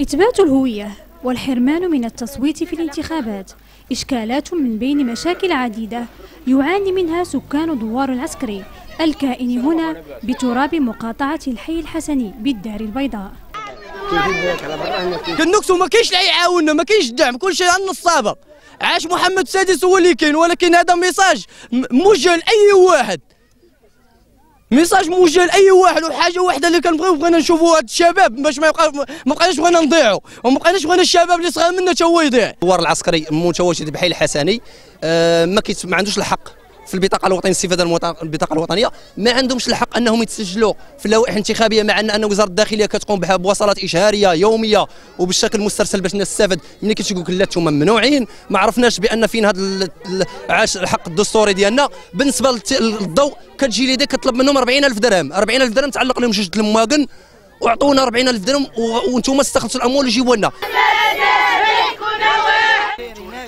إثبات الهوية والحرمان من التصويت في الانتخابات. إشكالات من بين مشاكل عديدة يعاني منها سكان دوار العسكري الكائن هنا بتراب مقاطعة الحي الحسني بالدار البيضاء. كنكسو ما كاينش اللي يعاوننا ما كاينش الدعم كل شيء عندنا السابق عاش محمد السادس هو اللي كاين ولكن هذا message موجه لأي واحد. message موجه لأي واحد وحاجة واحدة اللي كنبغيو بغينا نشوفوا هاد الشباب باش ما يبقى ما بقيناش بغينا نضيعوا وما بقيناش بغينا الشباب اللي صغار منا تا هو يضيع. الدوار العسكري متواجد بحي الحسني آه ما, ما عندوش الحق. في البطاقة الوطنية استفاده البطاقة الوطنية. ما عندهمش الحق أنهم يتسجلوا في اللوائح الانتخابيه مع أن وزارة الداخلية كتقوم بوصلات إشهارية يومية وبالشكل مسترسل باش الناس تستافد ملي كتقول لك لا أنتم ممنوعين. ما عرفناش بأن فين هذا عاش الحق الدستوري ديالنا. بالنسبة للضوء كتجي لي كتطلب منهم 40000 درهم. 40000 درهم تعلق لهم جوج المواقن. وأعطونا 40000 درهم وأنتم استخلصوا الأموال وجيبوا لنا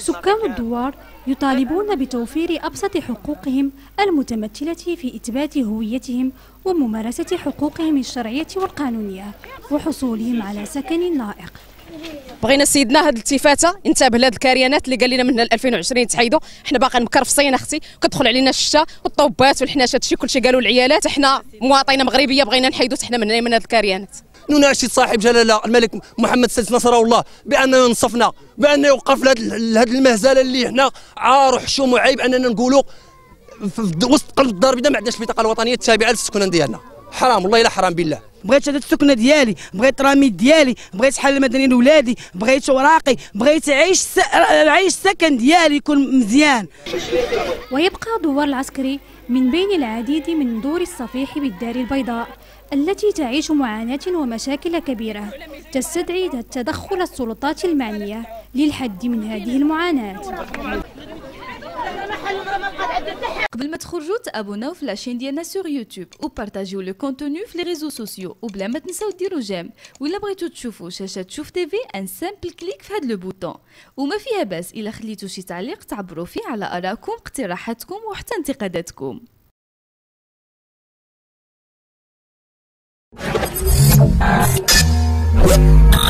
سكان الدوار يطالبون بتوفير أبسط حقوقهم المتمثلة في إثبات هويتهم وممارسة حقوقهم الشرعية والقانونية وحصولهم على سكن لائق. بغينا سيدنا هذه الالتفاته انتبه لهذه الكريانات اللي قال لنا من 2020 تحيدوا حنا باقي مكرفصين أختي. كتدخل علينا الشتا والطوبات والحناشات شي كلشي قالوا العيالات. حنا مواطنه مغربية بغينا نحيدوا حنا من من هذه الكريانات نناشد صاحب جلالة الملك محمد السادس نصره الله بانه ينصفنا بانه يوقف لهذه المهزلة اللي حنا عار وحشوم وعيب أننا نقولوا؟ في وسط قلب الدار البيضاء ما عندناش البطاقه الوطنية التابعة للسكنان ديالنا. حرام والله إلا حرام بالله. بغيت هذا السكنة ديالي بغيت راميد ديالي بغيت حل المدني لولادي بغيت اوراقي بغيت عيش س... عيش السكن ديالي يكون مزيان. ويبقى دوار العسكري من بين العديد من دور الصفيح بالدار البيضاء التي تعيش معاناة ومشاكل كبيرة تستدعي تدخل السلطات المعنية للحد من هذه المعاناة. تخرجوا تabonnaw في la chaîne ديالنا sur يوتيوب و partagiw le contenu في les réseaux sociaux وبلا ما تنساو ديروا j'aime ولا بغيتو تشوفوا شاشه تشوف تيفي un simple clic في هذا le bouton وما فيها باس الا خليتو شي تعليق تعبروا فيه على ارائكم اقتراحاتكم وحتى انتقاداتكم Wow.